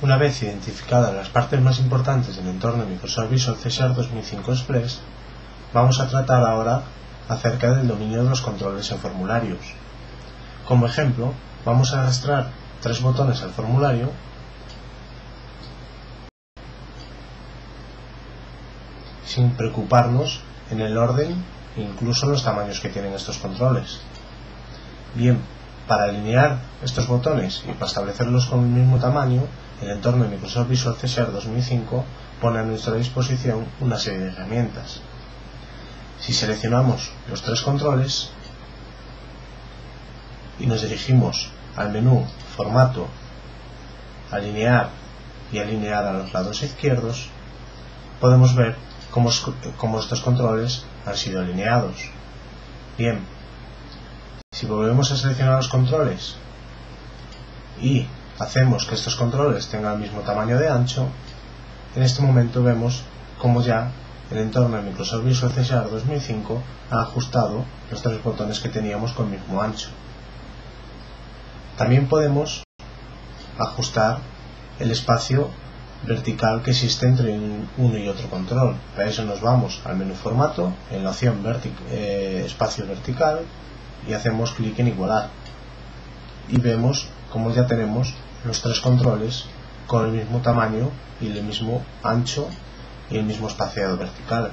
Una vez identificadas las partes más importantes del entorno de Microsoft Visual C 2005 Express, vamos a tratar ahora acerca del dominio de los controles en formularios. Como ejemplo, vamos a arrastrar tres botones al formulario sin preocuparnos en el orden e incluso los tamaños que tienen estos controles. Bien, para alinear estos botones y para establecerlos con el mismo tamaño, el entorno Microsoft Visual C 2005 pone a nuestra disposición una serie de herramientas. Si seleccionamos los tres controles y nos dirigimos al menú Formato, Alinear y Alinear a los lados izquierdos, podemos ver cómo estos controles han sido alineados. Bien, si volvemos a seleccionar los controles y hacemos que estos controles tengan el mismo tamaño de ancho, en este momento vemos cómo ya el entorno de Microsoft Visual C 2005 ha ajustado los tres botones que teníamos con el mismo ancho. También podemos ajustar el espacio vertical que existe entre uno y otro control. Para eso nos vamos al menú formato, en la opción eh, espacio vertical y hacemos clic en igualar. Y vemos como ya tenemos los tres controles con el mismo tamaño y el mismo ancho y el mismo espaciado vertical.